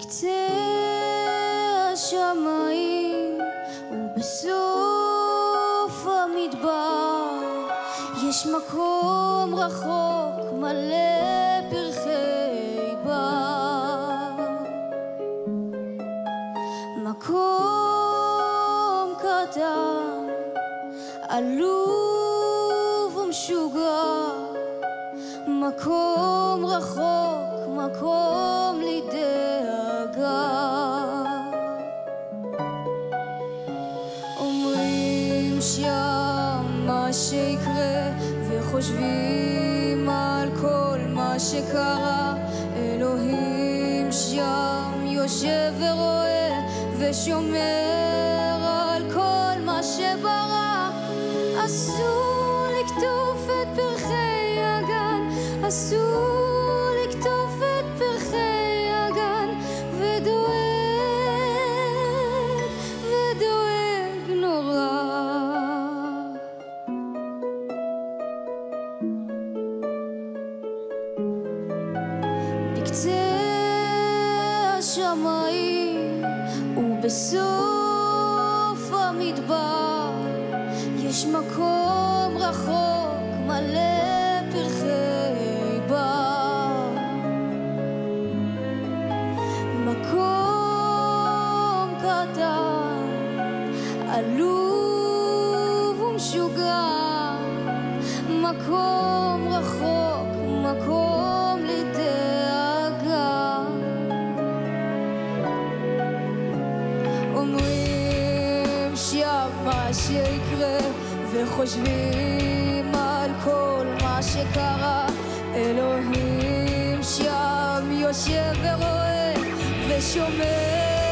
בקצה השמיים ובסוף המדבר יש מקום רחוק מלא פרחי בר. מקום קטן עלוב ומשוגע מקום רחוק, מקום בלי וחושבים על כל מה שקרה. אלוהים שם יושב ורואה, ושומר על כל מה שברא. אסור לקטוף את פרחי הגן, אסור השמיים ובסוף המדבר יש מקום שיקרה וחושבים על כל מה שקרה. אלוהים שם יושב ורואה ושומר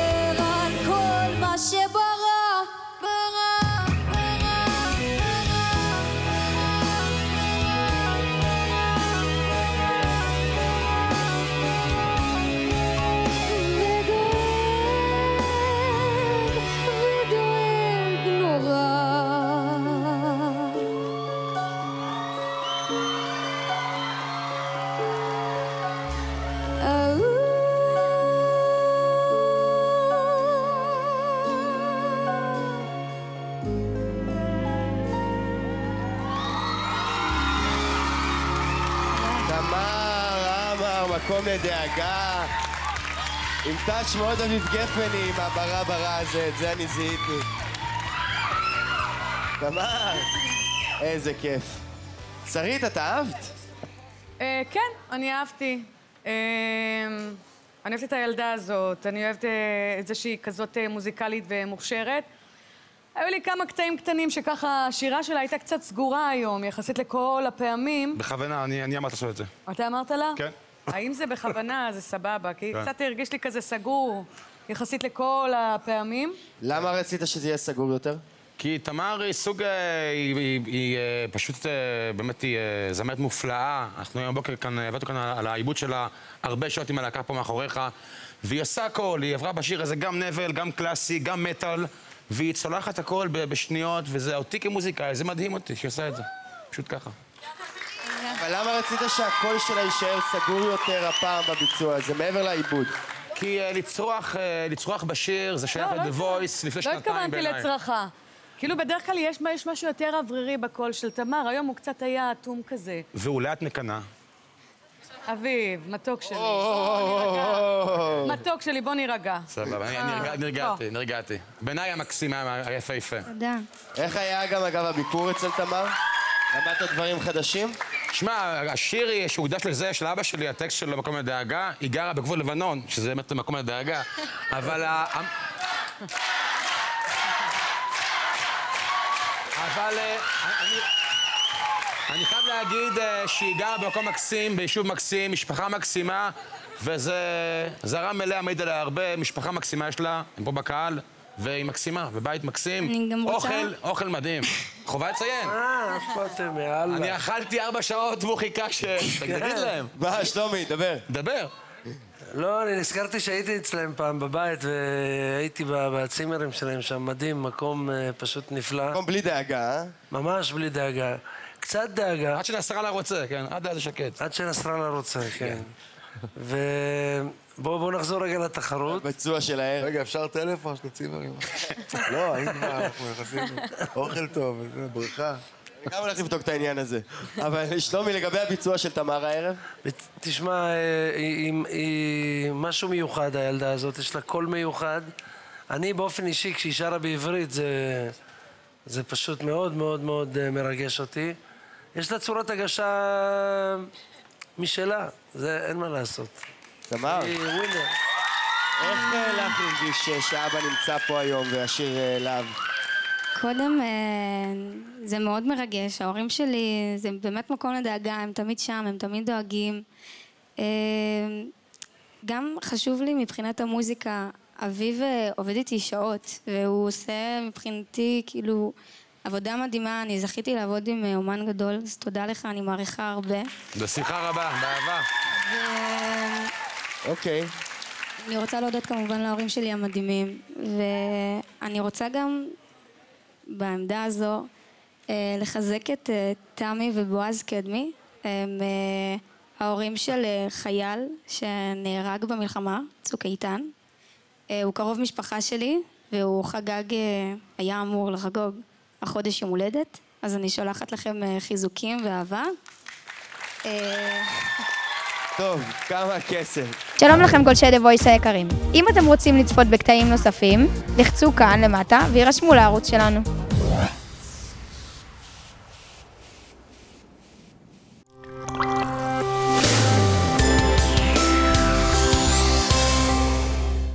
מקום לדאגה. עם טאץ' מאוד אביב גפני, עם הברא ברא הזה, את זה אני זיהיתי. תמר, איזה כיף. שרית, את אהבת? אה, כן, אני אהבתי. אה, אני אוהבת את הילדה הזאת, אני אוהבת אה, את זה שהיא כזאת מוזיקלית ומוכשרת. היו לי כמה קטעים קטנים שככה, השירה שלה הייתה קצת סגורה היום, יחסית לכל הפעמים. בכוונה, אני אני אמרתי לעשות את זה. אתה אמרת לה? כן. האם זה בכוונה, זה סבבה, כי כן. קצת הרגיש לי כזה סגור יחסית לכל הפעמים. למה רצית שזה יהיה סגור יותר? כי תמר היא סוג, אה, היא, היא, היא אה, פשוט, אה, באמת היא זמרת מופלאה. אנחנו היום בבוקר כאן, הבאנו כאן על העיבוד שלה הרבה שעות עם הלהקה פה מאחוריך, והיא עושה הכל, היא עברה בשיר הזה גם נבל, גם קלאסי, גם מטאל, והיא צולחת הכל בשניות, וזה אותי כמוזיקאי, זה מדהים אותי שהיא עושה את זה. פשוט ככה. למה רצית שהקול שלה יישאר סגור יותר הפעם בביצוע הזה, מעבר לעיבוד? כי אה, לצרוח, אה, לצרוח בשיר זה שייך לא, לא ל-The Voice לפני לא שנתיים התכוונתי בעיניי. לצרחה. כאילו בדרך כלל יש, יש משהו יותר אוורירי בקול של תמר, היום הוא קצת היה אטום כזה. ואולי את מקנאה. אביב, מתוק שלי. מתוק שלי, בוא נירגע. סבבה, אני- אה, נרגע- נרגעתי, נרגעתי. בעיניי המקסים היה היפהפה. תודה. איך היה גם, אגב, הביקור אצל תמר? למדת דברים חדשים? שמע, השיר שהוקדש לזה של אבא שלי, הטקסט שלו מקום לדאגה, היא גרה בגבול לבנון, שזה באמת מקום לדאגה, אבל ה... אבל אה, אני... אני חייב להגיד אה, שהיא גרה במקום מקסים, ביישוב מקסים, משפחה מקסימה, וזה זרם אליה, מעיד עליה הרבה, משפחה מקסימה יש לה, הם פה בקהל, והיא מקסימה, ובית מקסים. אני גם רוצה- אוכל, אוכל מדהים. חובה לציין. אה, איפה אתם, יאללה. אני אכלתי ארבע שעות והוא חיכה ש... תגיד להם. מה, שלומי, דבר. דבר. לא, אני נזכרתי שהייתי אצלם פעם בבית והייתי ב- בצימרים שלהם שם, מדהים, מקום אה, פשוט נפלא. מקום בלי דאגה, אה? ממש בלי דאגה. קצת דאגה, עד שנסראללה רוצה, כן, עד אז שקט. עד שנסראללה רוצה, כן. ובואו בואו נחזור רגע לתחרות. ביצוע של הערב. רגע, אפשר טלפון? יש לו צימרים. לא, אם כבר, אנחנו נכנסים. אוכל טוב, בריכה. אני גם הולך לבדוק את העניין הזה. אבל שלומי, לגבי הביצוע של תמר הערב? תשמע, אה, היא משהו מיוחד, הילדה הזאת, יש לה קול מיוחד. אני באופן אישי, כשהיא שרה בעברית, זה, זה פשוט מאוד מאוד מאוד אה, מרגש אותי. יש לה צורת הגשה משלה, זה אין מה לעשות. תמר, היא ווינר. איך אה, לך הרגיש אה, שאבא נמצא פה היום והשיר אה, להב? קודם, אה, זה מאוד מרגש. ההורים שלי, זה באמת מקום לדאגה, הם תמיד שם, הם תמיד דואגים. אה, גם חשוב לי מבחינת המוזיקה, אביב אה, עובד איתי שעות, והוא עושה מבחינתי כאילו עבודה מדהימה. אני זכיתי לעבוד עם אה, אומן גדול, אז תודה לך, אני מעריכה הרבה. בשמחה רבה, באהבה. אוקיי. אני רוצה להודות כמובן להורים שלי המדהימים, ואני רוצה גם בעמדה הזו אה, לחזק את אה, תמי ובועז קדמי. הם ההורים של חייל שנהרג במלחמה, צוק איתן. הוא קרוב משפחה שלי, והוא חגג, היה אמור לחגוג החודש יום הולדת, אז אני שולחת לכם אה, חיזוקים ואהבה. אה, טוב, כמה כסף. שלום לכם גולשי דה וויס היקרים. אם אתם רוצים לצפות בקטעים נוספים, לחצו כאן למטה וירשמו לערוץ שלנו.